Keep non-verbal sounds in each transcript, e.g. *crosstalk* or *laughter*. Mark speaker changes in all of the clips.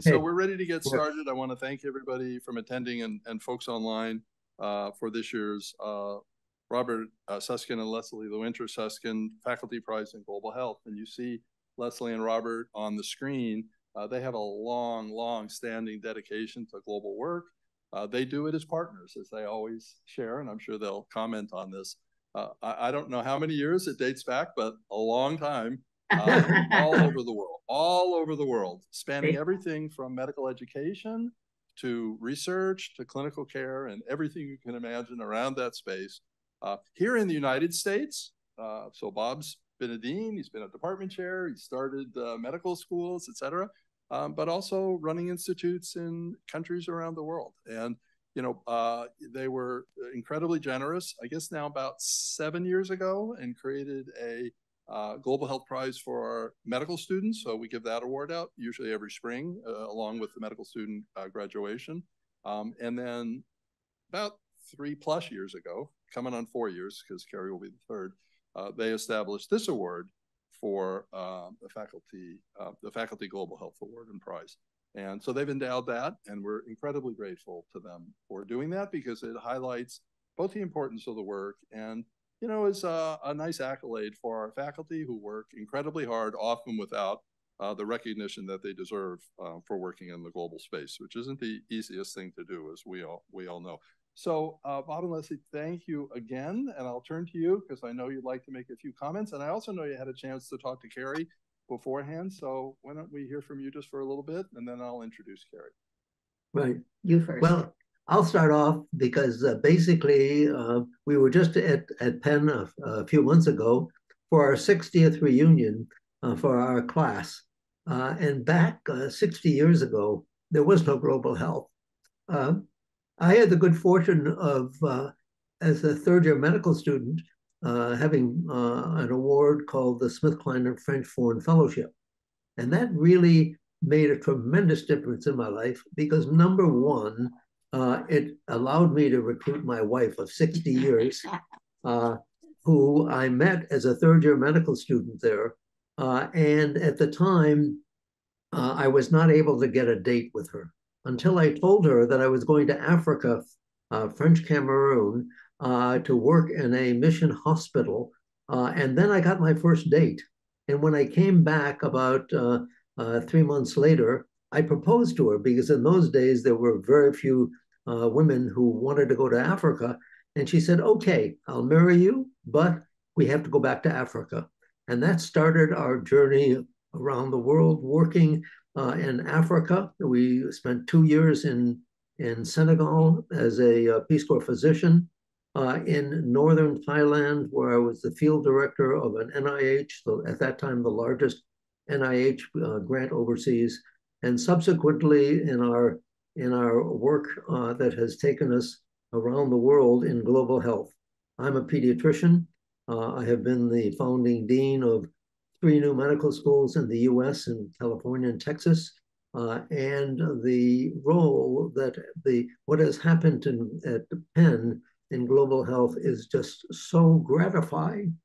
Speaker 1: So we're ready to get started. I want to thank everybody from attending and, and folks online uh, for this year's uh, Robert uh, Suskind and Leslie Lewinter Suskind Faculty Prize in Global Health. And you see Leslie and Robert on the screen. Uh, they have a long, long standing dedication to global work. Uh, they do it as partners, as they always share, and I'm sure they'll comment on this. Uh, I, I, don't know how many years it dates back, but a long time uh, all over the world, all over the world, spanning everything from medical education to research to clinical care and everything you can imagine around that space. Uh, here in the United States, uh, so Bob's been a dean, he's been a department chair, he started uh, medical schools, et cetera, um, but also running institutes in countries around the world. And you know, uh, they were incredibly generous. I guess now about seven years ago, and created a uh, Global Health Prize for our medical students. So we give that award out usually every spring, uh, along with the medical student uh, graduation. Um, and then about three plus years ago, coming on four years, because Keri will be the third, uh, they established this award for um, the faculty, uh, the Faculty Global Health Award and Prize. And so they've endowed that, and we're incredibly grateful to them for doing that because it highlights both the importance of the work and you know, is a, a nice accolade for our faculty who work incredibly hard, often without uh, the recognition that they deserve uh, for working in the global space, which isn't the easiest thing to do, as we all we all know. So, uh, Bob and Leslie, thank you again, and I'll turn to you because I know you'd like to make a few comments, and I also know you had a chance to talk to Keri beforehand. So, why don't we hear from you just for a little bit, and then I'll introduce Keri.
Speaker 2: Right.
Speaker 3: You first.
Speaker 2: Well, I'll start off because uh, basically uh, we were just at, at Penn a, a, few months ago for our 60th reunion uh, for our class. Uh, and back uh, 60 years ago, there was no global health. Uh, I had the good fortune of, as a third year medical student, having an award called the SmithKline French Foreign Fellowship. And that really made a tremendous difference in my life because number one, uh, it allowed me to recruit my wife of 60 years, *laughs* uh, who I met as a third year medical student there. Uh, and at the time, uh, I was not able to get a date with her until I told her that I was going to Africa, uh, French Cameroon, uh, to work in a mission hospital. and then I got my first date. And when I came back about three months later, I proposed to her because in those days there were very few uh, women who wanted to go to Africa. And she said, okay, I'll marry you, but we have to go back to Africa. And that started our journey around the world working uh, in Africa. We spent two years in, in Senegal as a uh, Peace Corps physician. Uh, in northern Thailand, where I was the field director of an NIH, at that time the largest NIH uh, grant overseas, and subsequently in our in our work uh, that has taken us around the world in global health. I'm a pediatrician. Uh, I have been the founding dean of three new medical schools in the US in California and Texas. Uh, and the role that the what has happened in, at Penn in global health is just so gratifying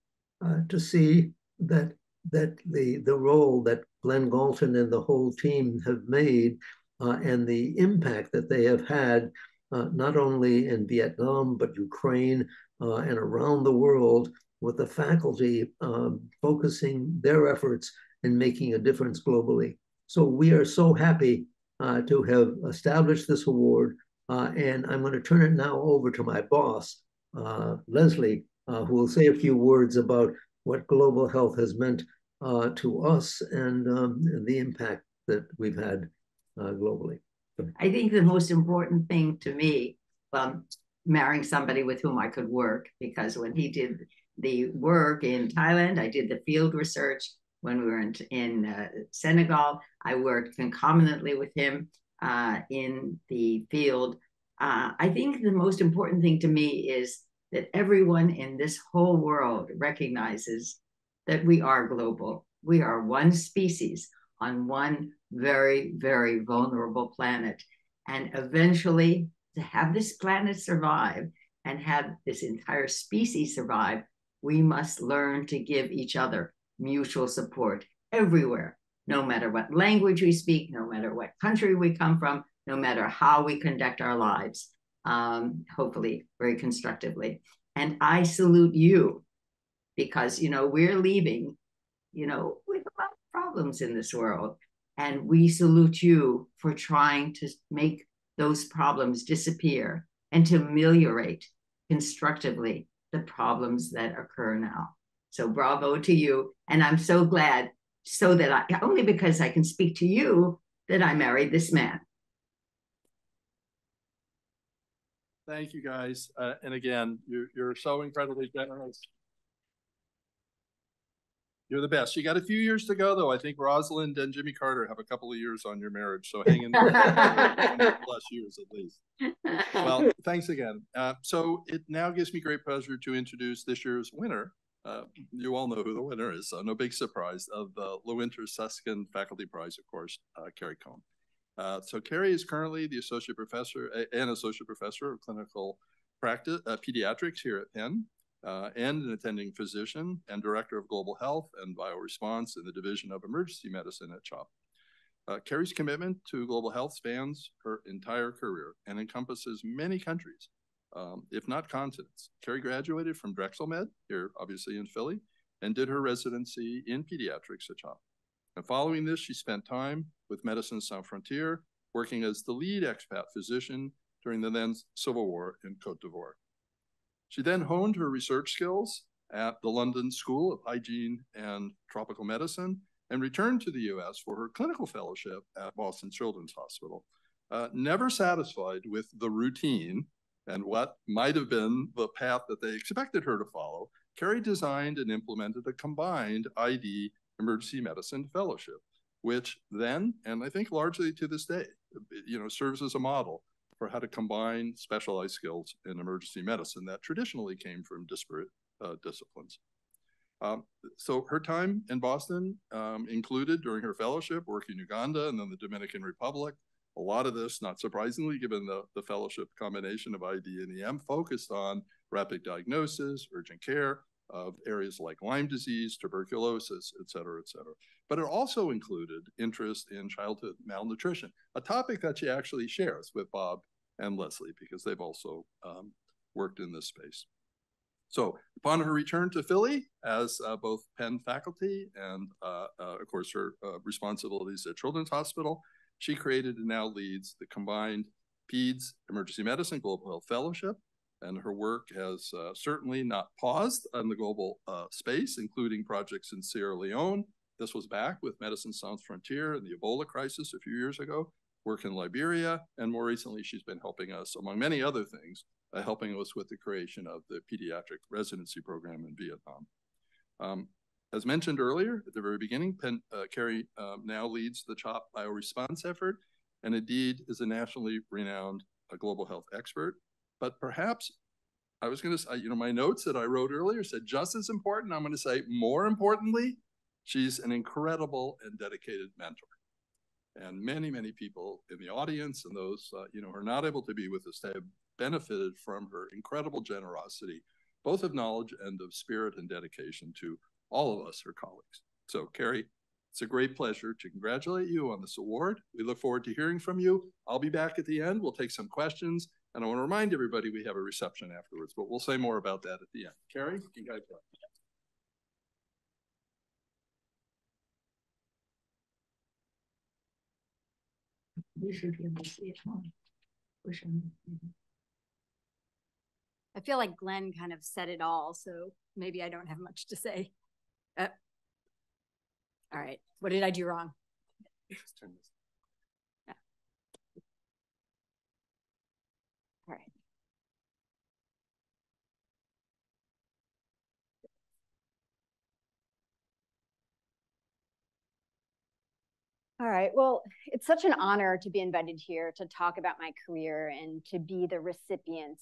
Speaker 2: uh, to see that that the the role that Glen Gaulton and the whole team have made uh, and the impact that they have had uh, not only in Vietnam, but Ukraine uh, and around the world with the faculty um, focusing their efforts in making a difference globally. So we are so happy uh, to have established this award. Uh, and I'm going to turn it now over to my boss, uh, Leslie, who will say a few words about what global health has meant to us and um, the impact that we've had uh, globally.
Speaker 3: I think the most important thing to me, um, marrying somebody with whom I could work, because when he did the work in Thailand, I did the field research. When we were in, in uh, Senegal, I worked concomitantly with him uh, in the field. Uh, I think the most important thing to me is that everyone in this whole world recognizes that we are global. We are one species on one very, very vulnerable planet. And eventually, to have this planet survive and have this entire species survive, we must learn to give each other mutual support everywhere. no matter what language we speak, no matter what country we come from, no matter how we conduct our lives, um, hopefully very constructively. And I salute you because, you know, we're leaving, you know, with a lot of problems in this world. And we salute you for trying to make those problems disappear and to ameliorate constructively the problems that occur now. So bravo to you. And I'm so glad so that I only because I can speak to you that I married this man.
Speaker 1: Thank you guys. Uh, and again, you're, you're so incredibly generous. You're the best. You got a few years to go, though. I think Rosalind and Jimmy Carter have a couple of years on your marriage, so hang in there. *laughs* plus years at least. Well, thanks again. Uh, so it now gives me great pleasure to introduce this year's winner. Uh, you all know who the winner is, so no big surprise of the Lewinter Suskind Faculty Prize, of course, uh, Keri Cohn. Uh, so Keri is currently the associate professor and associate professor of clinical practice uh, pediatrics here at Penn uh, and an attending physician and director of global health and bioresponse in the division of emergency medicine at CHOP. Uh, Keri's commitment to global health spans her entire career and encompasses many countries, um, if not continents. Keri graduated from Drexel Med, here obviously in Philly, and did her residency in pediatrics at CHOP. And following this, she spent time with Médecins Sans Frontières, working as the lead expat physician during the then civil war in Cote d'Ivoire. She then honed her research skills at the London School of Hygiene and Tropical Medicine and returned to the US for her clinical fellowship at Boston Children's Hospital. Uh, never satisfied with the routine and what might have been the path that they expected her to follow, Keri designed and implemented a combined ID emergency medicine fellowship, which then, and I think largely to this day, you know, serves as a model for how to combine specialized skills in emergency medicine that traditionally came from disparate uh, disciplines. Um, so her time in Boston um, included during her fellowship working in Uganda and then the Dominican Republic. A lot of this, not surprisingly, given the, the fellowship combination of ID and EM, focused on rapid diagnosis, urgent care, of areas like Lyme disease, tuberculosis, et cetera, et cetera. But it also included interest in childhood malnutrition, a topic that she actually shares with Bob and Leslie because they've also um, worked in this space. So upon her return to Philly as uh, both Penn faculty and, uh, uh, of course, her uh, responsibilities at Children's Hospital, she created and now leads the combined PEDS Emergency Medicine Global Health Fellowship and her work has uh, certainly not paused on the global uh, space, including projects in Sierra Leone. This was back with Médecins Sans Frontières and the Ebola crisis a few years ago, work in Liberia, and more recently she's been helping us, among many other things, uh, helping us with the creation of the pediatric residency program in Vietnam. Um, as mentioned earlier at the very beginning, Penn, uh, Keri um, now leads the CHOP bioresponse effort and indeed is a nationally renowned uh, global health expert but perhaps I was going to say, you know, my notes that I wrote earlier said just as important. I'm going to say more importantly, she's an incredible and dedicated mentor. And many, many people in the audience and those, uh, you know, who are not able to be with us have benefited from her incredible generosity, both of knowledge and of spirit and dedication to all of us, her colleagues. So, Keri, it's a great pleasure to congratulate you on this award. We look forward to hearing from you. I'll be back at the end. We'll take some questions and I want to remind everybody we have a reception afterwards, but we'll say more about that at the end. Keri, you guys go.
Speaker 3: You should be able to see it.
Speaker 4: I feel like Glen kind of said it all, so maybe I don't have much to say. Uh, all right, what did I do wrong? All right. Well, it's such an honor to be invited here to talk about my career and to be the recipient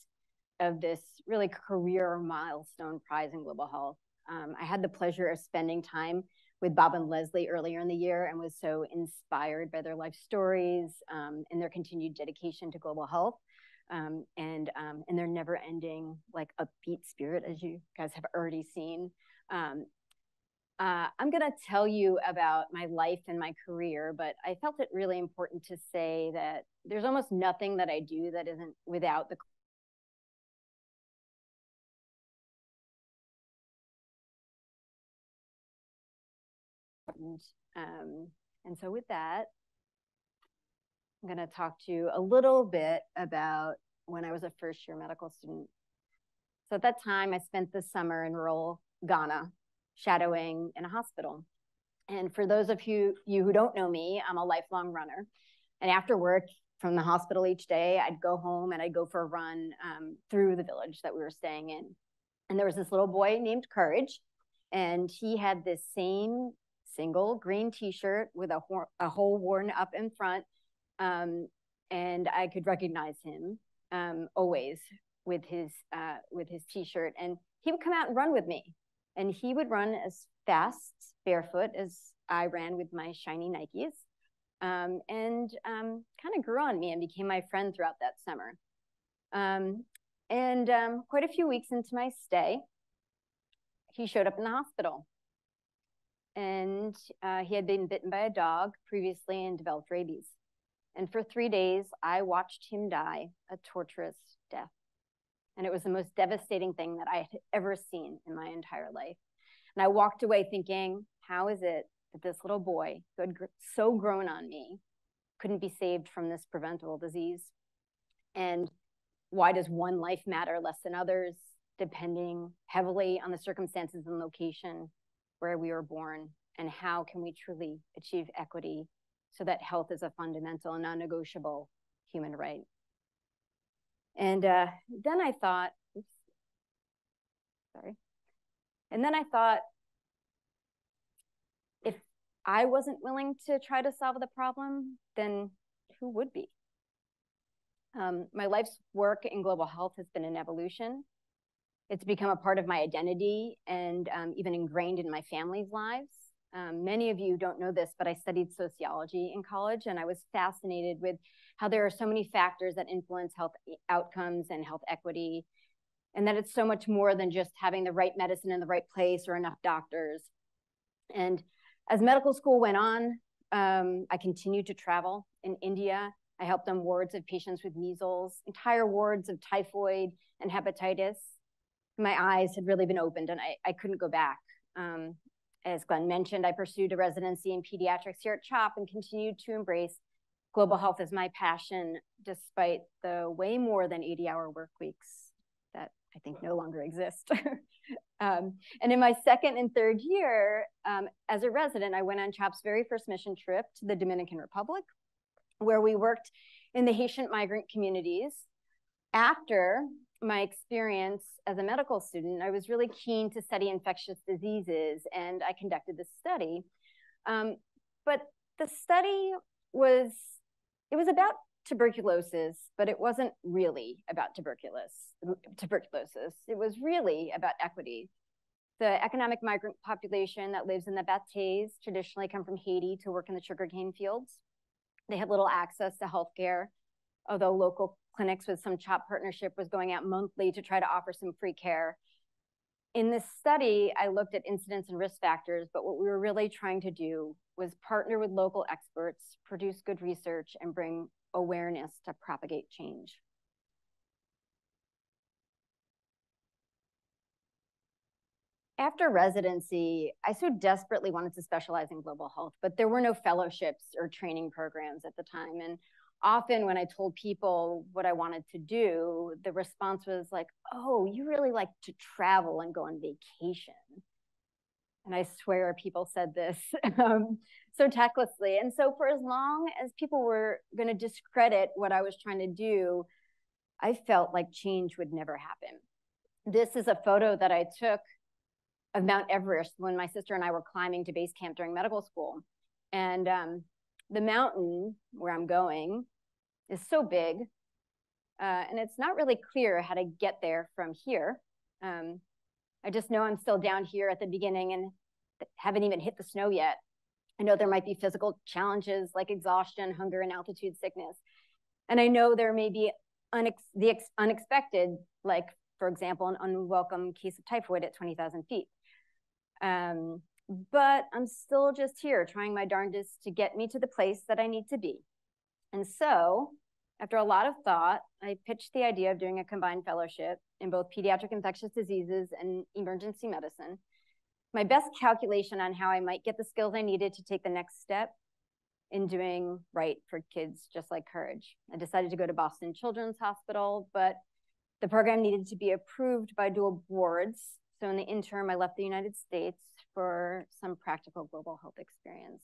Speaker 4: of this really career milestone prize in global health. Um, I had the pleasure of spending time with Bob and Leslie earlier in the year and was so inspired by their life stories um, and their continued dedication to global health um, and um, and their never-ending like upbeat spirit, as you guys have already seen. Uh, I'm going to tell you about my life and my career, but I felt it really important to say that there's almost nothing that I do that isn't without the um, and so with that, I'm going to talk to you a little bit about when I was a first year medical student. So at that time, I spent the summer in rural Ghana shadowing in a hospital. And for those of you, you who don't know me, I'm a lifelong runner. And after work from the hospital each day, I'd go home and I'd go for a run um, through the village that we were staying in. And there was this little boy named Courage, and he had this same single green t-shirt with a, a hole worn up in front. Um, and I could recognize him um, always with his uh, with his t-shirt. And he would come out and run with me. And he would run as fast barefoot as I ran with my shiny Nikes. Um, and um, kind of grew on me and became my friend throughout that summer. Um, and um, quite a few weeks into my stay, he showed up in the hospital and uh, he had been bitten by a dog previously and developed rabies. And for three days, I watched him die a torturous death. And it was the most devastating thing that I had ever seen in my entire life. And I walked away thinking, how is it that this little boy, who had so grown on me, couldn't be saved from this preventable disease? And why does one life matter less than others, depending heavily on the circumstances and location where we were born and how can we truly achieve equity so that health is a fundamental and non-negotiable human right. And uh, then I thought, sorry. And then I thought, if I wasn't willing to try to solve the problem, then who would be? Um, my life's work in global health has been an evolution. It's become a part of my identity and um, even ingrained in my family's lives. Um, many of you don't know this, but I studied sociology in college and I was fascinated with how there are so many factors that influence health outcomes and health equity, and that it's so much more than just having the right medicine in the right place or enough doctors. And as medical school went on, um, I continued to travel in India. I helped on wards of patients with measles, entire wards of typhoid and hepatitis my eyes had really been opened and I, I couldn't go back. Um, as Glen mentioned, I pursued a residency in pediatrics here at CHOP and continued to embrace global health as my passion, despite the way more than 80 hour work weeks that I think no longer exist. *laughs* um, and in my second and third year um, as a resident, I went on CHOP's very first mission trip to the Dominican Republic, where we worked in the Haitian migrant communities. After my experience as a medical student, I was really keen to study infectious diseases, and I conducted this study. Um, but the study was it was about tuberculosis, but it wasn't really about tuberculosis. Tuberculosis. It was really about equity. The economic migrant population that lives in the bateyes traditionally come from Haiti to work in the sugarcane fields. They have little access to healthcare, although local clinics with some CHOP partnership was going out monthly to try to offer some free care. In this study, I looked at incidence and risk factors, but what we were really trying to do was partner with local experts, produce good research, and bring awareness to propagate change. After residency, I so desperately wanted to specialize in global health, but there were no fellowships or training programs at the time. And often when I told people what I wanted to do, the response was like, oh, you really like to travel and go on vacation. And I swear people said this *laughs* um, so tactlessly. And so, for as long as people were going to discredit what I was trying to do, I felt like change would never happen. This is a photo that I took of Mount Everest when my sister and I were climbing to base camp during medical school. And um, the mountain where I'm going is so big, uh, and it's not really clear how to get there from here. Um, I just know I'm still down here at the beginning and haven't even hit the snow yet. I know there might be physical challenges like exhaustion, hunger, and altitude sickness. And I know there may be unex the unexpected, like, for example, an unwelcome case of typhoid at 20,000 feet. Um, but I'm still just here trying my darndest to get me to the place that I need to be. And so, after a lot of thought, I pitched the idea of doing a combined fellowship in both pediatric infectious diseases and emergency medicine. My best calculation on how I might get the skills I needed to take the next step in doing right for kids just like Courage. I decided to go to Boston Children's Hospital, but the program needed to be approved by dual boards. So in the interim, I left the United States for some practical global health experience.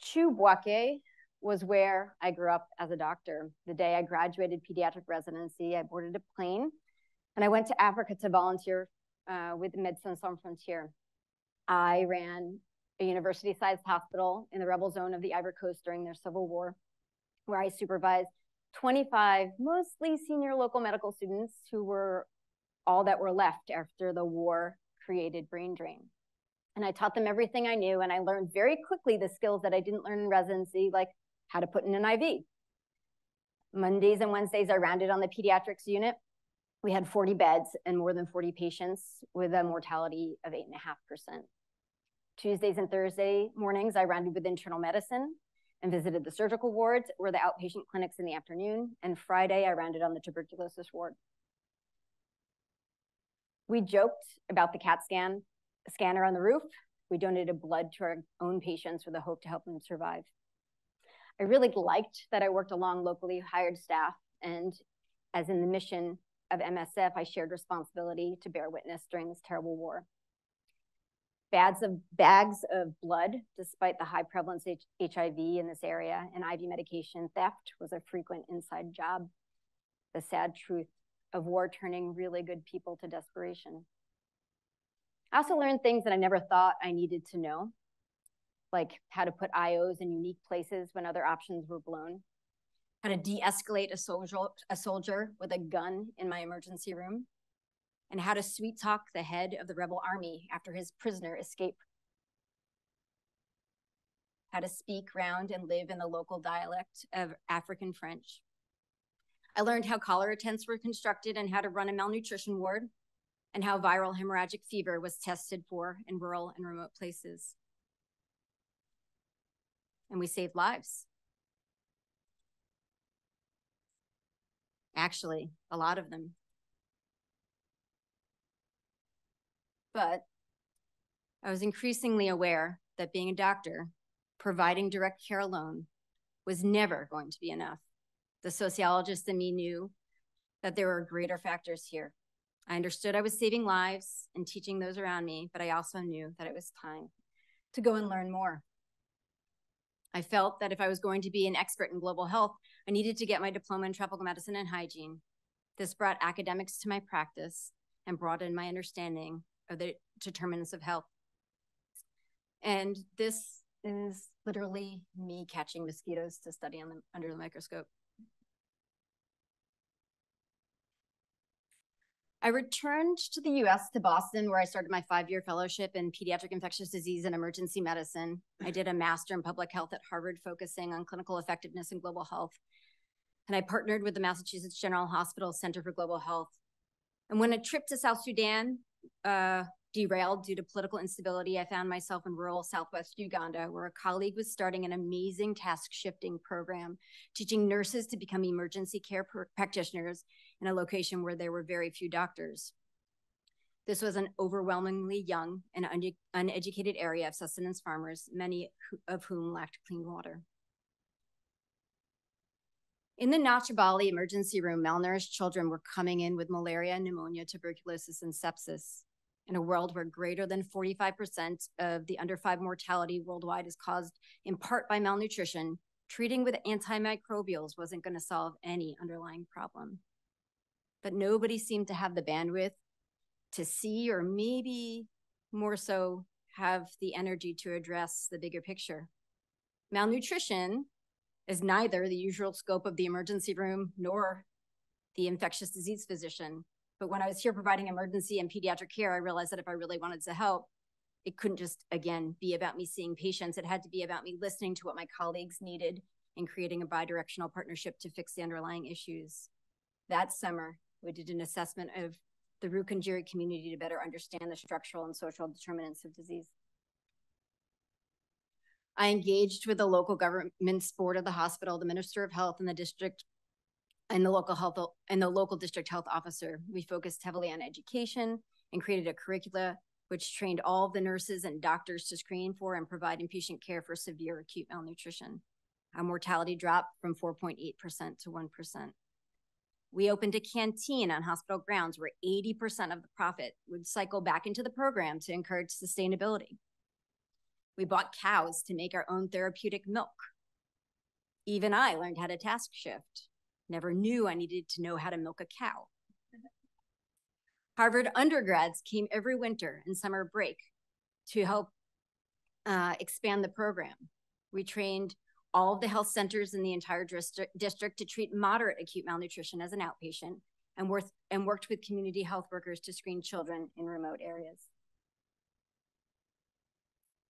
Speaker 4: Chu Chugbuake was where I grew up as a doctor. The day I graduated pediatric residency, I boarded a plane and I went to Africa to volunteer uh, with Médecins Sans Frontières. I ran a university-sized hospital in the rebel zone of the Ivory Coast during their civil war, where I supervised 25 mostly senior local medical students who were all that were left after the war created brain drain. And I taught them everything I knew, and I learned very quickly the skills that I didn't learn in residency, like how to put in an IV. Mondays and Wednesdays, I rounded on the pediatrics unit. We had 40 beds and more than 40 patients with a mortality of 8.5%. Tuesdays and Thursday mornings, I rounded with internal medicine and visited the surgical wards or the outpatient clinics in the afternoon. And Friday, I rounded on the tuberculosis ward. We joked about the CAT scan scanner on the roof. We donated blood to our own patients with the hope to help them survive. I really liked that I worked along locally hired staff, and as in the mission of MSF, I shared responsibility to bear witness during this terrible war. Bags of, bags of blood, despite the high prevalence of HIV in this area, and IV medication theft was a frequent inside job. The sad truth of war turning really good people to desperation. I also learned things that I never thought I needed to know, like how to put IOs in unique places when other options were blown, how to de-escalate a soldier, a soldier with a gun in my emergency room, and how to sweet talk the head of the rebel army after his prisoner escape. how to speak round and live in the local dialect of African French, I learned how cholera tents were constructed and how to run a malnutrition ward and how viral hemorrhagic fever was tested for in rural and remote places. And we save lives. Actually, a lot of them. But I was increasingly aware that being a doctor, providing direct care alone, was never going to be enough. The sociologist in me knew that there were greater factors here. I understood I was saving lives and teaching those around me, but I also knew that it was time to go and learn more. I felt that if I was going to be an expert in global health, I needed to get my diploma in tropical medicine and hygiene. This brought academics to my practice and broadened my understanding of the determinants of health. And this is literally me catching mosquitoes to study the, under the microscope. I returned to the US to Boston, where I started my five year fellowship in pediatric infectious disease and emergency medicine. I did a master in public health at Harvard, focusing on clinical effectiveness and global health. And I partnered with the Massachusetts General Hospital Center for Global Health. And when a trip to South Sudan uh, derailed due to political instability, I found myself in rural Southwest Uganda, where a colleague was starting an amazing task shifting program, teaching nurses to become emergency care pr practitioners in a location where there were very few doctors. This was an overwhelmingly young and un uneducated area of sustenance farmers, many of whom lacked clean water. In the Nyakibale emergency room, malnourished children were coming in with malaria, pneumonia, tuberculosis, and sepsis. In a world where greater than 45% of the under five mortality worldwide is caused in part by malnutrition, treating with antimicrobials wasn't going to solve any underlying problem but nobody seemed to have the bandwidth to see or maybe more so have the energy to address the bigger picture. Malnutrition is neither the usual scope of the emergency room nor the infectious disease physician. But when I was here providing emergency and pediatric care, I realized that if I really wanted to help, it couldn't just, again, be about me seeing patients. It had to be about me listening to what my colleagues needed and creating a bidirectional partnership to fix the underlying issues. That summer, we did an assessment of the Rukungiri community to better understand the structural and social determinants of disease. I engaged with the local government's board of the hospital, the Minister of Health, and the district and the local health and the local district health officer. We focused heavily on education and created a curricula which trained all the nurses and doctors to screen for and provide inpatient care for severe acute malnutrition. Our mortality dropped from 4.8% to 1%. We opened a canteen on hospital grounds where 80% of the profit would cycle back into the program to encourage sustainability. We bought cows to make our own therapeutic milk. Even I learned how to task shift. Never knew I needed to know how to milk a cow. Harvard undergrads came every winter and summer break to help uh, expand the program. We trained all of the health centers in the entire district, to treat moderate acute malnutrition as an outpatient and, worth, and worked with community health workers to screen children in remote areas.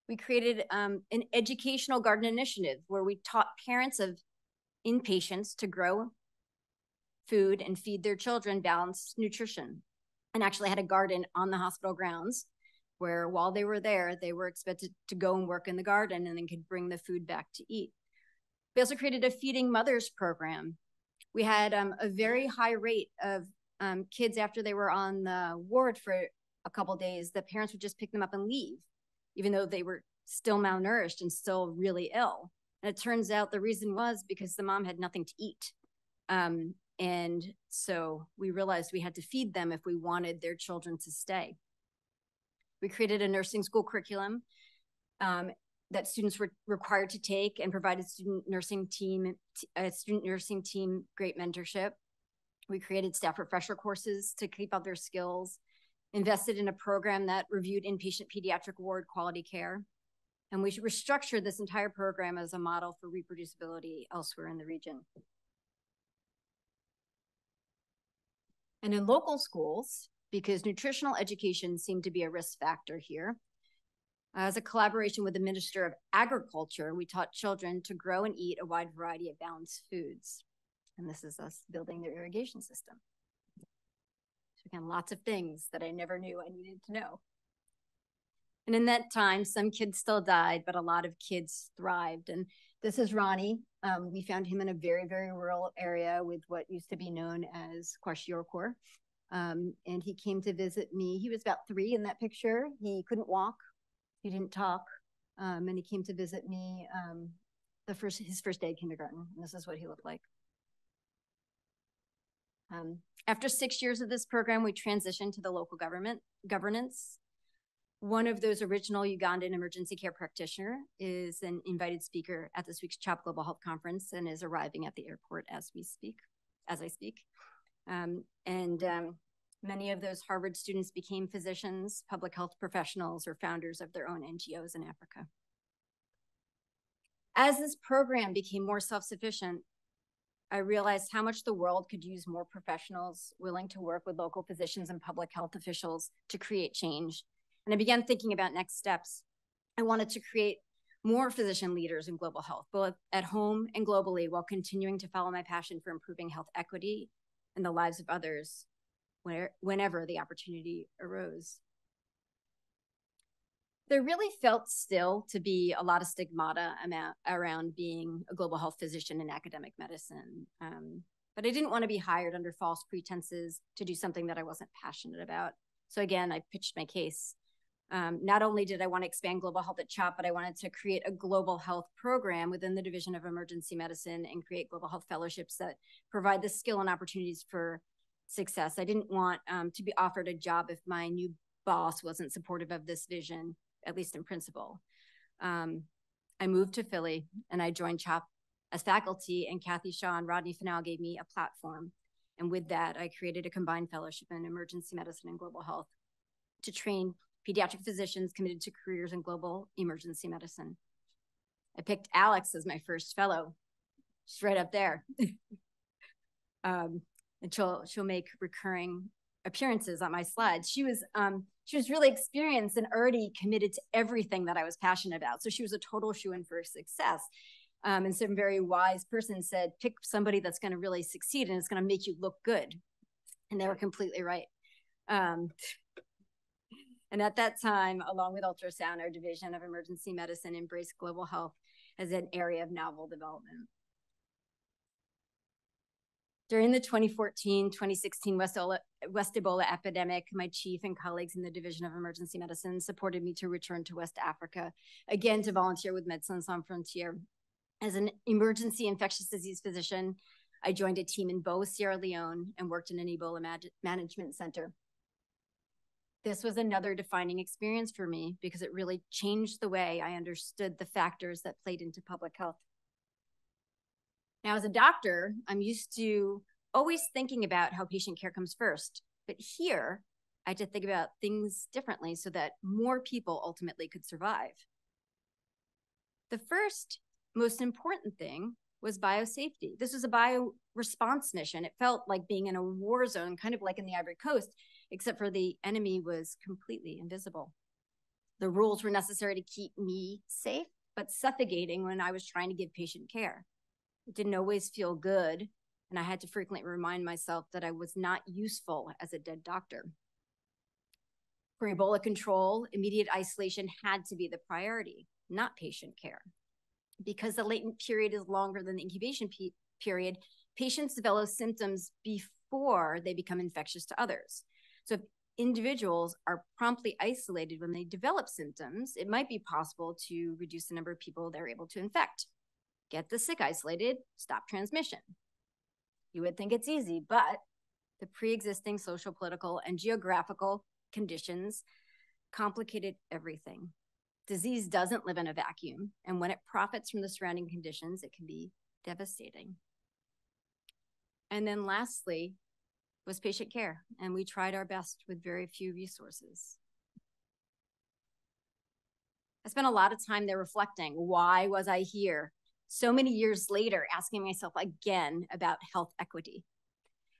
Speaker 4: We created um, an educational garden initiative where we taught parents of inpatients to grow food and feed their children balanced nutrition and actually had a garden on the hospital grounds where while they were there, they were expected to go and work in the garden and then could bring the food back to eat. We also created a feeding mothers program. We had um, a very high rate of um, kids after they were on the ward for a couple days, the parents would just pick them up and leave, even though they were still malnourished and still really ill. And it turns out the reason was because the mom had nothing to eat. Um, and so we realized we had to feed them if we wanted their children to stay. We created a nursing school curriculum um, that students were required to take and provided student nursing team, a student nursing team great mentorship. We created staff refresher courses to keep up their skills, invested in a program that reviewed inpatient pediatric ward quality care. And we restructured this entire program as a model for reproducibility elsewhere in the region. And in local schools, because nutritional education seemed to be a risk factor here, as a collaboration with the Minister of Agriculture, we taught children to grow and eat a wide variety of balanced foods. And this is us building their irrigation system. So again, lots of things that I never knew I needed to know. And in that time, some kids still died, but a lot of kids thrived. And this is Ronnie. Um, we found him in a very, very rural area with what used to be known as Kwashiorkor. Um, and he came to visit me. He was about three in that picture. He couldn't walk, he didn't talk, um, and he came to visit me um, the first his first day of kindergarten. And this is what he looked like. Um, after six years of this program, we transitioned to the local government governance one of those original Ugandan emergency care practitioner is an invited speaker at this week's CHOP Global Health Conference and is arriving at the airport as we speak, as I speak. Um, and um, many of those Harvard students became physicians, public health professionals, or founders of their own NGOs in Africa. As this program became more self-sufficient, I realized how much the world could use more professionals willing to work with local physicians and public health officials to create change and I began thinking about next steps. I wanted to create more physician leaders in global health, both at home and globally, while continuing to follow my passion for improving health equity and the lives of others where, whenever the opportunity arose. There really felt still to be a lot of stigmata around being a global health physician in academic medicine. Um, but I didn't want to be hired under false pretenses to do something that I wasn't passionate about. So again, I pitched my case um, not only did I want to expand global health at CHOP, but I wanted to create a global health program within the Division of Emergency Medicine and create global health fellowships that provide the skill and opportunities for success. I didn't want um, to be offered a job if my new boss wasn't supportive of this vision, at least in principle. Um, I moved to Philly and I joined CHOP as faculty, and Kathy Shaw and Rodney Fennell gave me a platform. And with that, I created a combined fellowship in emergency medicine and global health to train pediatric physicians committed to careers in global emergency medicine. I picked Alex as my first fellow. She's right up there. *laughs* um, and she'll she'll make recurring appearances on my slides. She was um, she was really experienced and already committed to everything that I was passionate about. So she was a total shoe in for success. Um, and some very wise person said, pick somebody that's going to really succeed and it's going to make you look good. And they were completely right. Um, and at that time, along with ultrasound, our division of emergency medicine embraced global health as an area of novel development. During the 2014-2016 West, West Ebola epidemic, my chief and colleagues in the Division of Emergency Medicine supported me to return to West Africa, again to volunteer with Médecins Sans Frontières. As an emergency infectious disease physician, I joined a team in Bo, Sierra Leone, and worked in an Ebola management center. This was another defining experience for me because it really changed the way I understood the factors that played into public health. Now, as a doctor, I'm used to always thinking about how patient care comes first. But here, I had to think about things differently so that more people ultimately could survive. The first most important thing was biosafety. This was a bio response mission. It felt like being in a war zone, kind of like in the Ivory Coast, except for the enemy was completely invisible. The rules were necessary to keep me safe, but suffocating when I was trying to give patient care. Didn't always feel good, and I had to frequently remind myself that I was not useful as a dead doctor. For Ebola control, immediate isolation had to be the priority, not patient care. Because the latent period is longer than the incubation pe period, patients develop symptoms before they become infectious to others. So if individuals are promptly isolated when they develop symptoms, it might be possible to reduce the number of people they're able to infect. Get the sick isolated, stop transmission. You would think it's easy, but the pre existing social, political, and geographical conditions complicated everything. Disease doesn't live in a vacuum, and when it profits from the surrounding conditions, it can be devastating. And then lastly, was patient care, and we tried our best with very few resources. I spent a lot of time there reflecting why was I here so many years later asking myself again about health equity.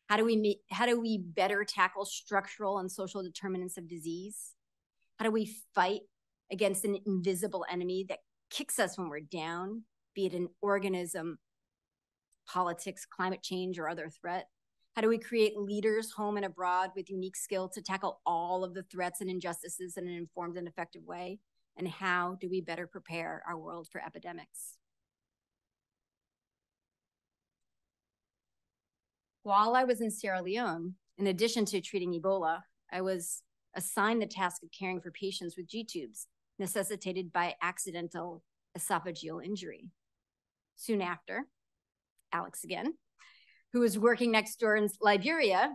Speaker 4: How do we meet, how do we better tackle structural and social determinants of disease? How do we fight against an invisible enemy that kicks us when we're down, be it an organism, politics, climate change, or other threat? How do we create leaders home and abroad with unique skill to tackle all of the threats and injustices in an informed and effective way? And how do we better prepare our world for epidemics? While I was in Sierra Leone, in addition to treating Ebola, I was assigned the task of caring for patients with G tubes necessitated by accidental esophageal injury. Soon after, Alex again, who was working next door in Liberia,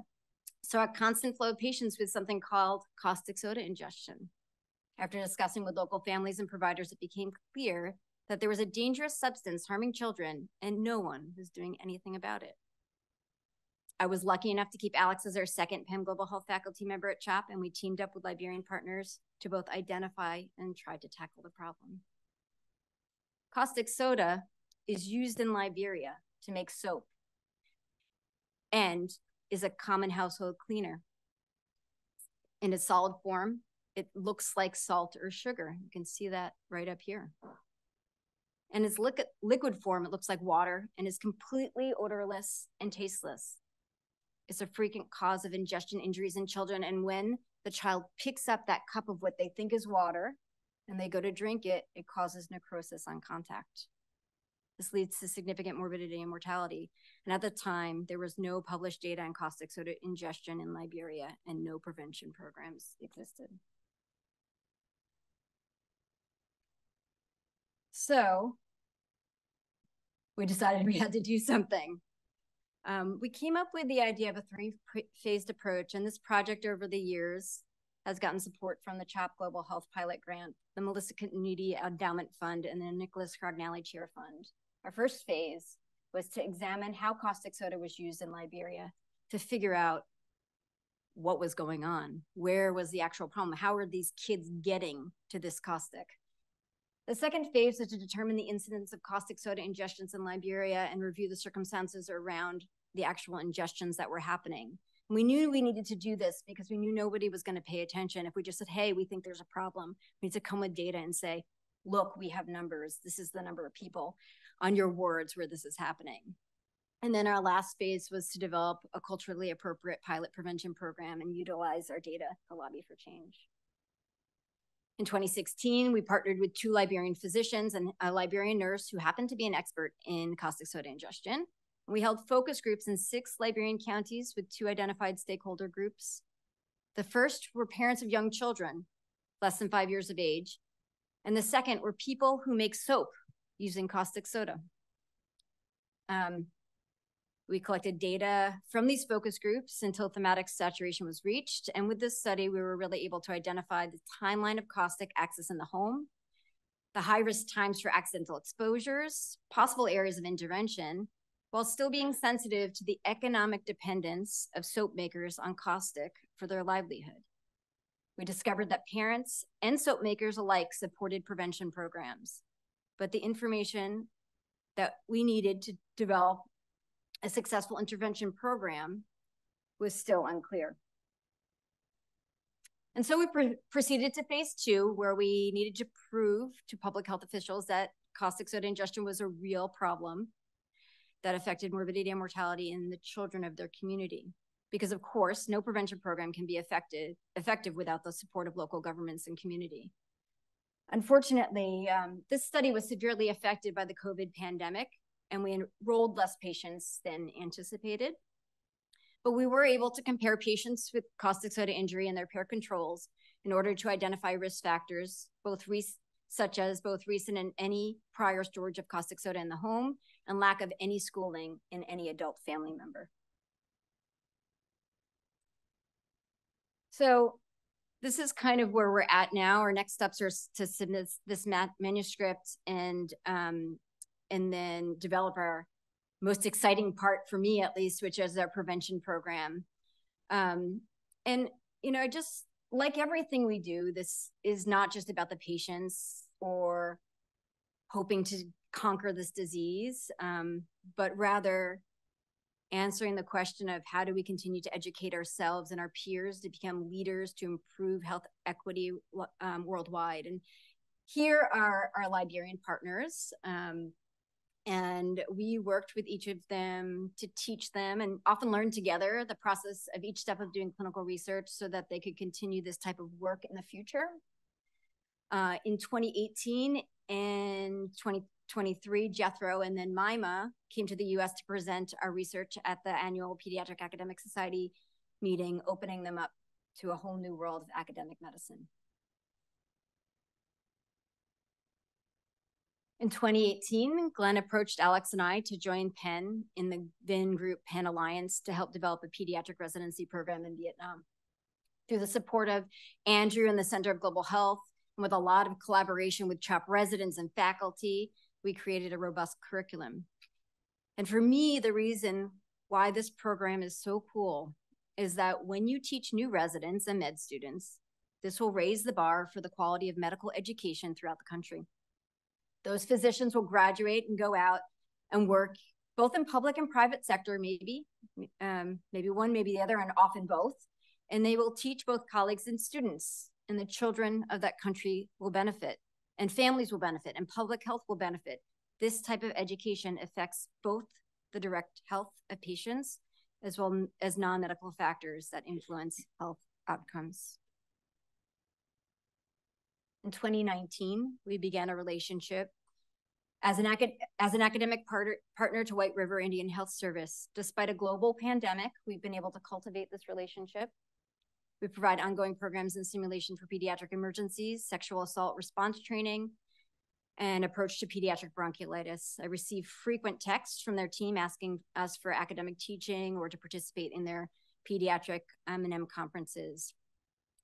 Speaker 4: saw a constant flow of patients with something called caustic soda ingestion. After discussing with local families and providers, it became clear that there was a dangerous substance harming children and no one was doing anything about it. I was lucky enough to keep Alex as our second PEM Global Health faculty member at CHOP, and we teamed up with Liberian partners to both identify and try to tackle the problem. Caustic soda is used in Liberia to make soap and is a common household cleaner. In a solid form, it looks like salt or sugar. You can see that right up here. And its liquid, liquid form, it looks like water and is completely odorless and tasteless. It's a frequent cause of ingestion injuries in children. And when the child picks up that cup of what they think is water and they go to drink it, it causes necrosis on contact. This leads to significant morbidity and mortality. And at the time, there was no published data on caustic soda ingestion in Liberia, and no prevention programs existed. So we decided we had to do something. Um, we came up with the idea of a three-phased approach, and this project over the years has gotten support from the CHOP Global Health Pilot Grant, the Melissa Canuti Endowment Fund, and the Nicholas Crognale Chair Fund. Our first phase was to examine how caustic soda was used in Liberia to figure out what was going on. Where was the actual problem? How are these kids getting to this caustic? The second phase was to determine the incidence of caustic soda ingestions in Liberia and review the circumstances around the actual ingestions that were happening. And we knew we needed to do this because we knew nobody was going to pay attention. If we just said, hey, we think there's a problem, we need to come with data and say, look, we have numbers. This is the number of people on your wards where this is happening. And then our last phase was to develop a culturally appropriate pilot prevention program and utilize our data to lobby for change. In 2016, we partnered with two Liberian physicians and a Liberian nurse who happened to be an expert in caustic soda ingestion. We held focus groups in six Liberian counties with two identified stakeholder groups. The first were parents of young children, less than five years of age. And the second were people who make soap using caustic soda. Um, we collected data from these focus groups until thematic saturation was reached. And with this study, we were really able to identify the timeline of caustic access in the home, the high risk times for accidental exposures, possible areas of intervention, while still being sensitive to the economic dependence of soap makers on caustic for their livelihood. We discovered that parents and soap makers alike supported prevention programs, but the information that we needed to develop a successful intervention program was still unclear. And so we pr proceeded to phase two, where we needed to prove to public health officials that caustic soda ingestion was a real problem that affected morbidity and mortality in the children of their community. Because of course, no prevention program can be effective, effective without the support of local governments and community. Unfortunately, um, this study was severely affected by the COVID pandemic and we enrolled less patients than anticipated. But we were able to compare patients with caustic soda injury and their peer controls in order to identify risk factors, both such as both recent and any prior storage of caustic soda in the home and lack of any schooling in any adult family member. So this is kind of where we're at now. Our next steps are to submit this manuscript and um, and then develop our most exciting part for me at least which is our prevention program. Um, and you know I just like everything we do this is not just about the patients or hoping to conquer this disease um, but rather answering the question of how do we continue to educate ourselves and our peers to become leaders to improve health equity um, worldwide. And here are our liberian partners um, and we worked with each of them to teach them and often learn together the process of each step of doing clinical research so that they could continue this type of work in the future. Uh, in 2018 and 2023, Jethro and then MIMA came to the US to present our research at the annual Pediatric Academic Society meeting, opening them up to a whole new world of academic medicine. In 2018, Glen approached Alex and I to join Penn in the VIN Group Penn Alliance to help develop a pediatric residency program in Vietnam. Through the support of Andrew and the Center of Global Health, and with a lot of collaboration with CHOP residents and faculty, we created a robust curriculum. And for me, the reason why this program is so cool is that when you teach new residents and med students, this will raise the bar for the quality of medical education throughout the country. Those physicians will graduate and go out and work both in public and private sector, maybe, um, maybe one, maybe the other, and often both. And they will teach both colleagues and students, and the children of that country will benefit, and families will benefit, and public health will benefit. This type of education affects both the direct health of patients as well as non medical factors that influence health outcomes. In 2019, we began a relationship as an, as an academic partner, partner to White River Indian Health Service. Despite a global pandemic, we've been able to cultivate this relationship. We provide ongoing programs and simulation for pediatric emergencies, sexual assault response training, and approach to pediatric bronchiolitis. I receive frequent texts from their team asking us for academic teaching or to participate in their pediatric M&M conferences.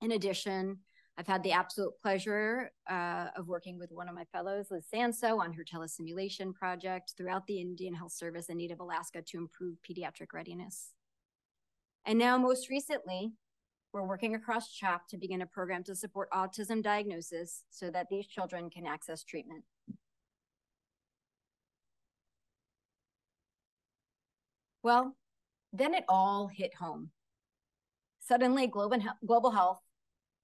Speaker 4: In addition, I've had the absolute pleasure uh, of working with one of my fellows, Liz Sanso, on her telesimulation project throughout the Indian Health Service and Native Alaska to improve pediatric readiness. And now, most recently, we're working across CHOP to begin a program to support autism diagnosis so that these children can access treatment. Well, then it all hit home. Suddenly, global, global health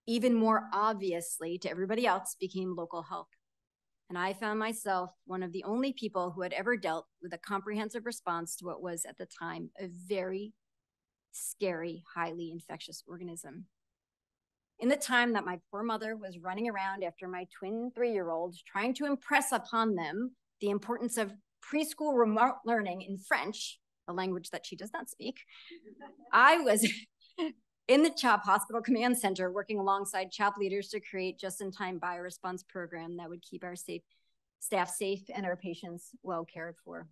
Speaker 4: even more obviously to everybody else became local health. And I found myself one of the only people who had ever dealt with a comprehensive response to what was at the time a very scary, highly infectious organism. In the time that my poor mother was running around after my twin three year olds, trying to impress upon them the importance of preschool remote learning in French, a language that she does not speak, I was in the CHOP Hospital Command Center working alongside CHOP leaders to create just in time bioresponse program that would keep our safe staff safe and our patients well cared for.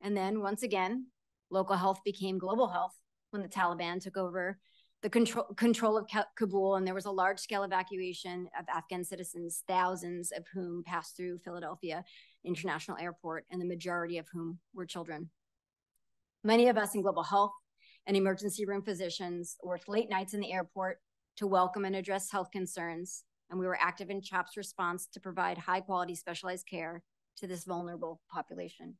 Speaker 4: And then once again, local health became global health when the Taliban took over the control, control of Kabul, and there was a large scale evacuation of Afghan citizens, thousands of whom passed through Philadelphia International Airport, and the majority of whom were children. Many of us in global health and emergency room physicians worked late nights in the airport to welcome and address health concerns, and we were active in CHOP's response to provide high quality specialized care to this vulnerable population.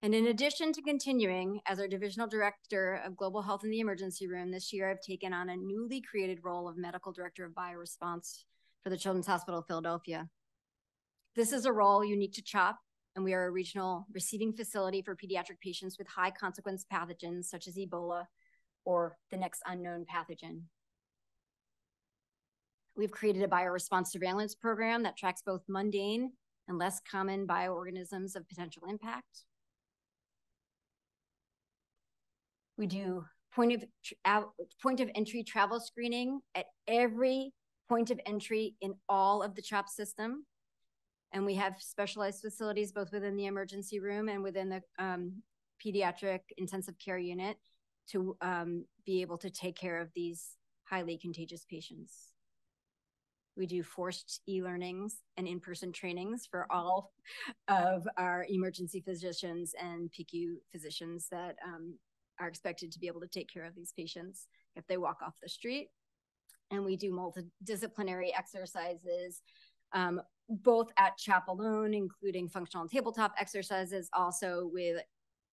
Speaker 4: And in addition to continuing as our divisional director of global health in the emergency room, this year I've taken on a newly created role of medical director of bioresponse for the Children's Hospital of Philadelphia. This is a role unique to CHOP, and we are a regional receiving facility for pediatric patients with high consequence pathogens such as Ebola or the next unknown pathogen. We've created a bioresponse surveillance program that tracks both mundane and less common bioorganisms of potential impact. We do point of point of entry travel screening at every point of entry in all of the CHOP system. And we have specialized facilities both within the emergency room and within the um, pediatric intensive care unit to um, be able to take care of these highly contagious patients. We do forced e-learnings and in-person trainings for all of our emergency physicians and PICU physicians that um, are expected to be able to take care of these patients if they walk off the street. And we do multidisciplinary exercises, um, both at CHOP alone, including functional tabletop exercises, also with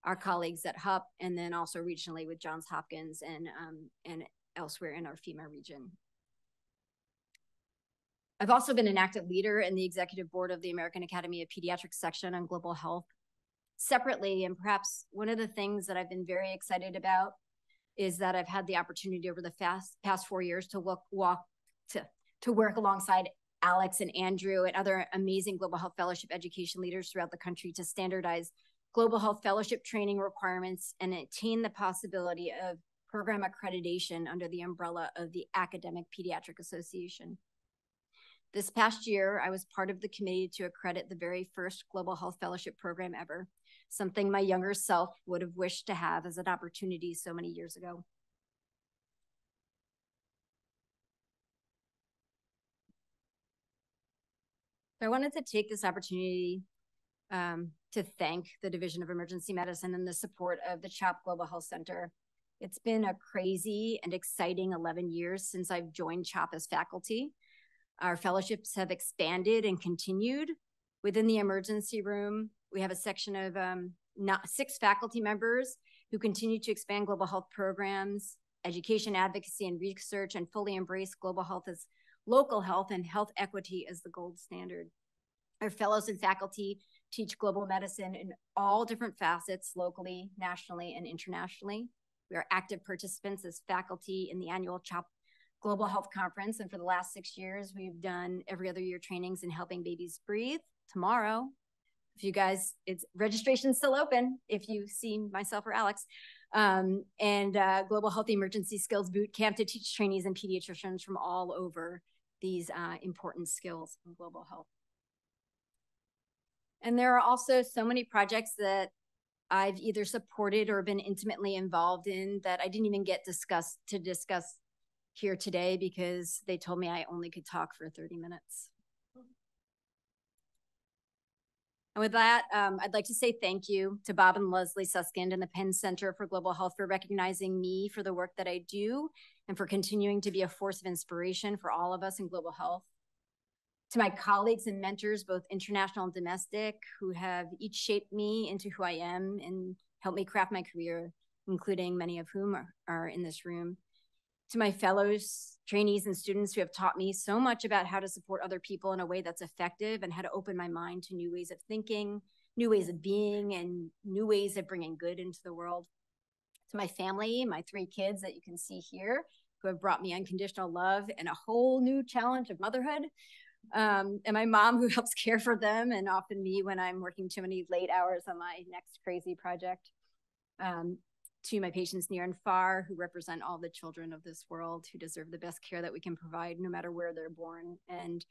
Speaker 4: our colleagues at HUP, and then also regionally with Johns Hopkins and, um, and elsewhere in our FEMA region. I've also been an active leader in the executive board of the American Academy of Pediatrics section on global health separately, and perhaps one of the things that I've been very excited about is that I've had the opportunity over the fast, past four years to look, walk, to, to work alongside Alex and Andrew and other amazing global health fellowship education leaders throughout the country to standardize global health fellowship training requirements and attain the possibility of program accreditation under the umbrella of the Academic Pediatric Association. This past year, I was part of the committee to accredit the very first Global Health Fellowship program ever something my younger self would have wished to have as an opportunity so many years ago. I wanted to take this opportunity um, to thank the Division of Emergency Medicine and the support of the CHOP Global Health Center. It's been a crazy and exciting 11 years since I've joined CHOP as faculty. Our fellowships have expanded and continued within the emergency room we have a section of um, not six faculty members who continue to expand global health programs, education advocacy and research, and fully embrace global health as local health and health equity as the gold standard. Our fellows and faculty teach global medicine in all different facets, locally, nationally, and internationally. We are active participants as faculty in the annual CHOP Global Health Conference. And for the last six years, we've done every other year trainings in helping babies breathe. Tomorrow, if you guys, it's registration still open if you see myself or Alex. Um, and uh, Global Health Emergency Skills Boot Camp to teach trainees and pediatricians from all over these uh, important skills in global health. And there are also so many projects that I've either supported or been intimately involved in that I didn't even get discussed to discuss here today because they told me I only could talk for 30 minutes. And with that, um, I'd like to say thank you to Bob and Leslie Suskind and the Penn Center for Global Health for recognizing me for the work that I do and for continuing to be a force of inspiration for all of us in global health. To my colleagues and mentors, both international and domestic, who have each shaped me into who I am and helped me craft my career, including many of whom are, are in this room, to my fellows, trainees, and students who have taught me so much about how to support other people in a way that's effective and how to open my mind to new ways of thinking, new ways of being, and new ways of bringing good into the world. To my family, my three kids that you can see here, who have brought me unconditional love and a whole new challenge of motherhood. Um, and my mom, who *laughs* helps care for them, and often me when I'm working too many late hours on my next crazy project. Um, to my patients near and far who represent all the children of this world who deserve the best care that we can provide no matter where they're born and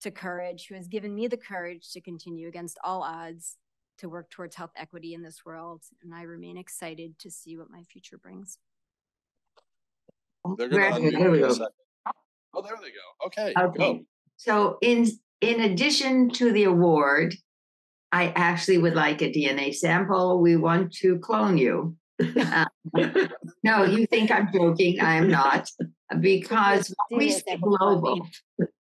Speaker 4: to courage who has given me the courage to continue against all odds to work towards health equity in this world and i remain excited to see what my future brings
Speaker 1: They're gonna
Speaker 2: There
Speaker 1: unmute
Speaker 2: we
Speaker 1: in a
Speaker 2: go.
Speaker 1: second. Oh, there they go. Okay,
Speaker 3: Okay.
Speaker 1: go.
Speaker 3: So in in addition to the award, I actually would like a DNA sample. We want to clone you. Uh, *laughs* no, you think I'm joking. I am not. Because when we say global,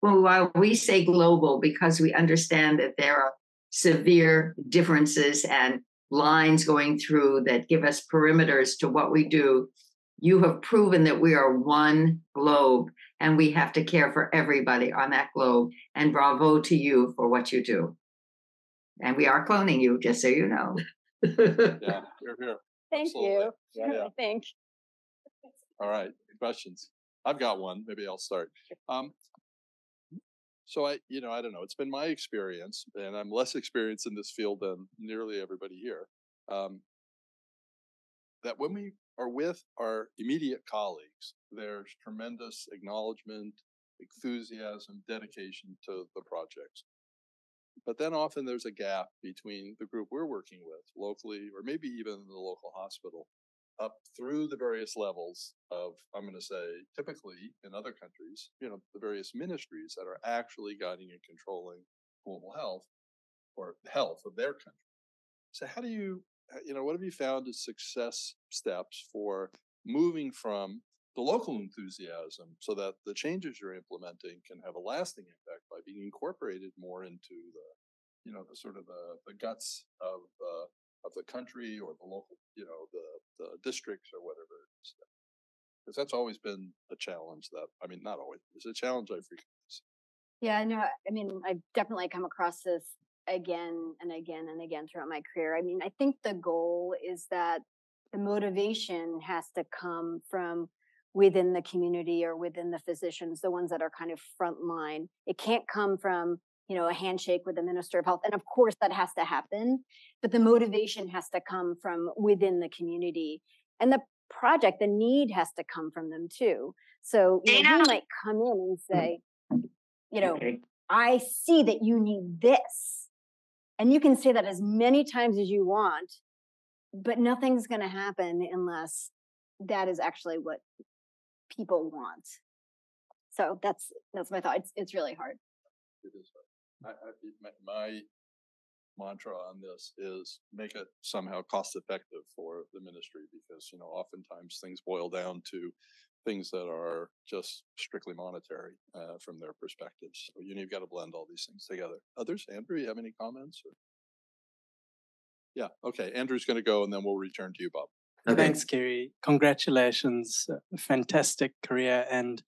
Speaker 3: well, while we say global, because we understand that there are severe differences and lines going through that give us perimeters to what we do, you have proven that we are one globe and we have to care for everybody on that globe. And bravo to you for what you do. And we are cloning you, just so you know. *laughs*
Speaker 1: Yeah, here, here.
Speaker 4: Thank
Speaker 1: Absolutely.
Speaker 4: you
Speaker 1: Yeah, yeah. *laughs*
Speaker 4: i think
Speaker 1: All right, questions? I've got one. Maybe I'll start. Um, so I, you know, I don't know. It's been my experience, and I'm less *laughs* experienced in this field than nearly everybody here. Um, that when we are with our immediate colleagues, there's tremendous acknowledgement, enthusiasm, dedication to the projects. But then often there's a gap between the group we're working with locally, or maybe even the local hospital, up through the various levels of, I'm going to say, typically in other countries, you know, the various ministries that are actually guiding and controlling global health or health of their country. So, how do you, you know, what have you found as success steps for moving from the local enthusiasm so that the changes you're implementing can have a lasting impact by being incorporated more into the, you know, the sort of the, the guts of uh, of the country or the local, you know, the, the districts or whatever. Because that's always been a challenge that, I mean, not always, it's a challenge I frequently see.
Speaker 4: Yeah, no, I mean, I've definitely come across this again and again and again throughout my career. I mean, I think the goal is that the motivation has to come from within the community or within the physicians, the ones that are kind of frontline. It can't come from, you know, a handshake with the minister of health. And of course that has to happen, but the motivation has to come from within the community. And the project, the need has to come from them too. So, you know, we might come in and mm-hmm. say, you know. I see that you need this. And you can say that as many times as you want, but nothing's going to happen unless that is actually what people want. So that's that's my thought. It's it's really hard.
Speaker 1: It is, I, I, my, mantra on this is make it somehow cost effective for the ministry because, you know, oftentimes things boil down to things that are just strictly monetary uh, from their perspectives. So you you've got to blend all these things together. Others, Andrew, you have any comments? Or? Yeah, okay. Andrew's going to go and then we'll return to you, Bob.
Speaker 2: Okay.
Speaker 5: Thanks, Keri. Congratulations. uh, Fantastic career and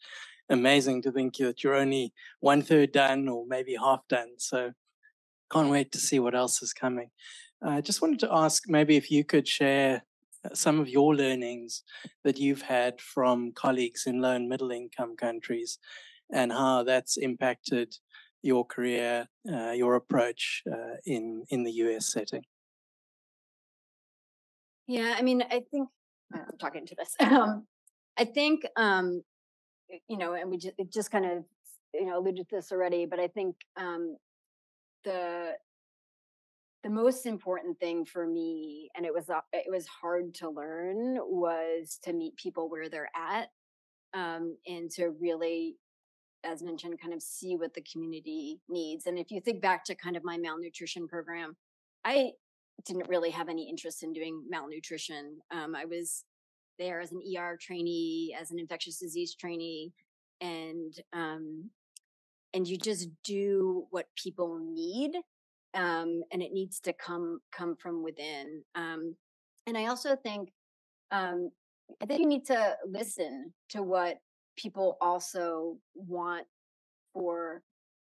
Speaker 5: amazing to think that you're only one third done or maybe half done. So can't wait to see what else is coming. I just wanted to ask maybe if you could share uh, some of your learnings that you've had from colleagues in low and middle income countries and how that's impacted your career, uh, your approach uh, in, in the US setting.
Speaker 4: Yeah, I mean, I think uh, I'm talking to this. *laughs* Um, I think um, you know, and we just just kind of you know alluded to this already, but I think um, the the most important thing for me, and it was uh, it was hard to learn, was to meet people where they're at, um, and to really, as mentioned, kind of see what the community needs. And if you think back to kind of my malnutrition program, I didn't really have any interest in doing malnutrition. Um, I was there as an ER trainee, as an infectious disease trainee, and um, and you just do what people need, um, and it needs to come come from within. Um, and I also think um, I think you need to listen to what people also want for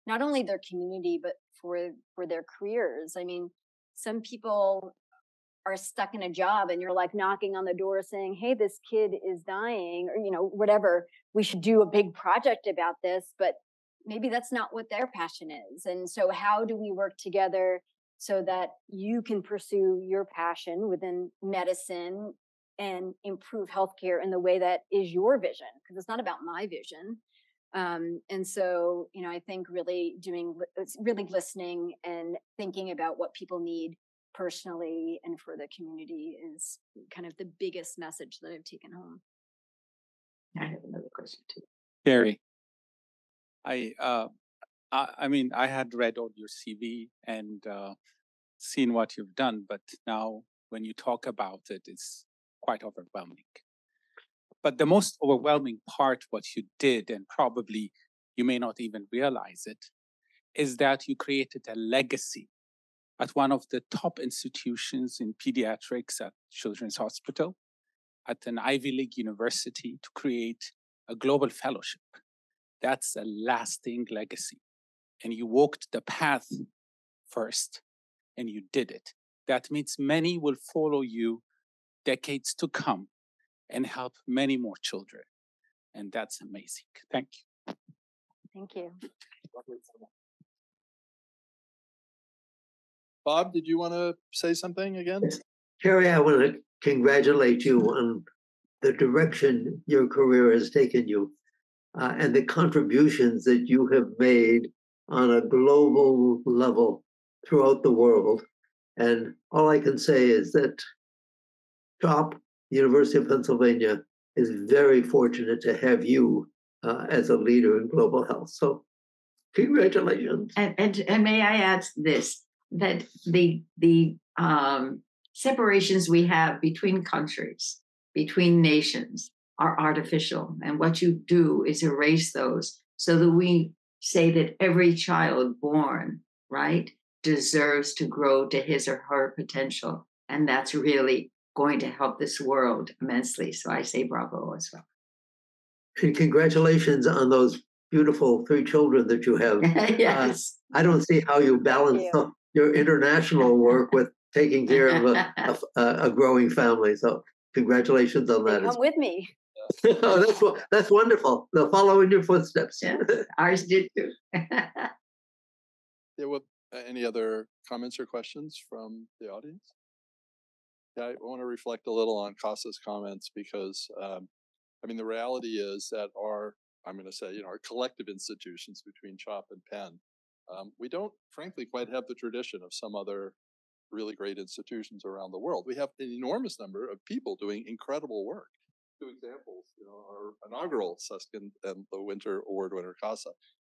Speaker 4: not only their community but for for their careers. I mean, some people are stuck in a job and you're like knocking on the door saying, "Hey, this kid is dying," or you know, whatever. We should do a big project about this, but maybe that's not what their passion is. And so, how do we work together so that you can pursue your passion within medicine and improve healthcare in the way that is your vision? Because it's not about my vision. Um, and so, you know, I think really doing, it's really listening and thinking about what people need personally and for the community is kind of the biggest message that I've taken home.
Speaker 3: I have another question too.
Speaker 6: Gary, I, uh, I, I mean, I had read all your CV and uh, seen what you've done, but now when you talk about it, it's quite overwhelming. But the most overwhelming part, what you did, and probably you may not even realize it, is that you created a legacy at one of the top institutions in pediatrics at Children's Hospital, at an Ivy League university to create a global fellowship. That's a lasting legacy. And you walked the path first and you did it. That means many will follow you decades to come and help many more children. And that's amazing. Thank you.
Speaker 4: Thank you.
Speaker 1: Bob, did you want to say something again?
Speaker 2: Terry, I want to congratulate you on the direction your career has taken you uh, and the contributions that you have made on a global level throughout the world. And all I can say is that CHOP, University of Pennsylvania, is very fortunate to have you uh, as a leader in global health. So, congratulations.
Speaker 3: And, and and may I add this that the the um, separations we have between countries, between nations, are artificial, and what you do is erase those so that we say that every child born right deserves to grow to his or her potential, and that's really going to help this world immensely. So I say bravo as well.
Speaker 2: And congratulations on those beautiful three children that you have. *laughs*
Speaker 3: yes.
Speaker 2: Uh, I don't see how you balance
Speaker 4: you. *laughs*
Speaker 2: your international work with taking care of a, a, *laughs* a growing family. So congratulations on
Speaker 4: They
Speaker 2: that.
Speaker 4: come with me.
Speaker 2: oh, that's that's wonderful. They'll follow in your footsteps.
Speaker 3: Yes. Ours did too.
Speaker 1: Yeah, well, uh, any other comments or questions from the audience? I want to reflect a little on Casa's comments because, um, I mean, the reality is that our, I'm going to say, you know, our collective institutions between CHOP and Penn, um, we don't frankly quite have the tradition of some other really great institutions around the world. We have an enormous number of people doing incredible work. Two examples, you know, our inaugural Suskind and Lewinter Award winner Casa,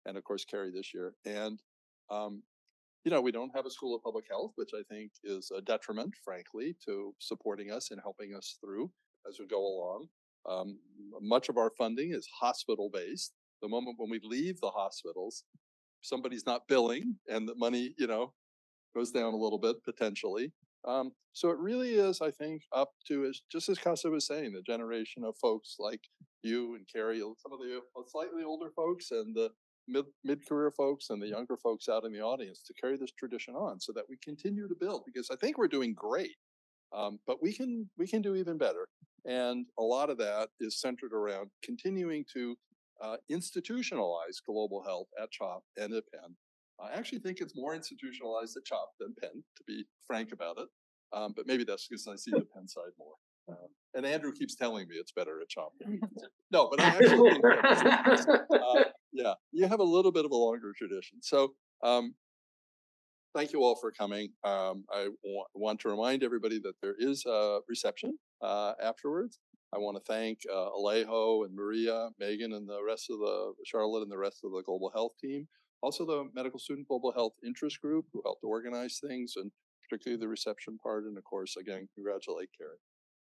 Speaker 1: and of course Keri this year. And um, you know, we don't have a school of public health, which I think is a detriment, frankly, to supporting us and helping us through as we go along. Um, much of our funding is hospital based. The moment when we leave the hospitals, somebody's not billing and the money, you know, goes down a little bit potentially. Um, so it really is, I think, up to as just as Casa was saying, the generation of folks like you and Keri, some of the slightly older folks and the mid mid career folks and the younger folks out in the audience to carry this tradition on, so that we continue to build. Because I think we're doing great, um, but we can we can do even better. And a lot of that is centered around continuing to uh, institutionalize global health at CHOP and at Penn. I actually think it's more institutionalized at CHOP than Penn, to be frank about it. Um, but maybe that's because I see the Penn side more. Um, and Andrew keeps telling me it's better at CHOP. no, but I actually think *laughs* uh, yeah, you have a little bit of a longer tradition. So um, thank you all for coming. Um, want to remind everybody that there is a reception uh, afterwards. I want to thank uh, Alejo and Maria, Megan, and the rest of the Charlotte and the rest of the global health team. Also, the medical student global health interest group who helped organize things and particularly the reception part. And of course, again, congratulate Karen.